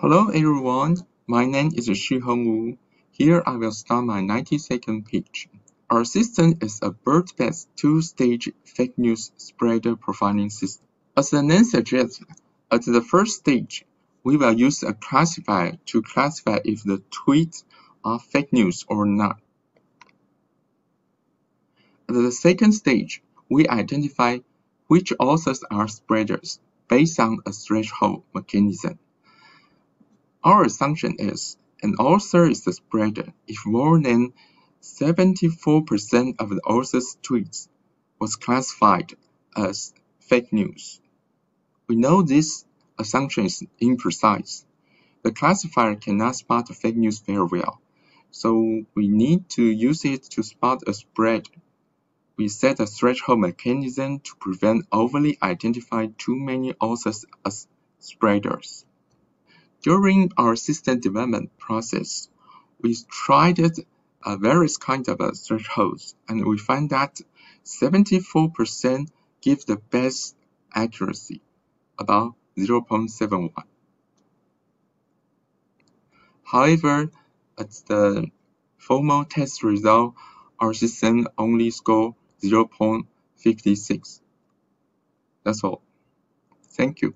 Hello everyone, my name is Shih-Hung Wu. Here I will start my 90 second pitch. Our system is a BERT-based two-stage fake news spreader profiling system. As the name suggests, at the first stage, we will use a classifier to classify if the tweets are fake news or not. At the second stage, we identify which authors are spreaders based on a threshold mechanism. Our assumption is an author is a spreader if more than 74% of the author's tweets was classified as fake news. We know this assumption is imprecise. The classifier cannot spot fake news very well, so we need to use it to spot a spread. We set a threshold mechanism to prevent overly identifying too many authors as spreaders. During our system development process, we tried uh, various kinds of uh, thresholds, and we find that 74% give the best accuracy, about 0.71. However, at the formal test result, our system only scored 0.56. That's all. Thank you.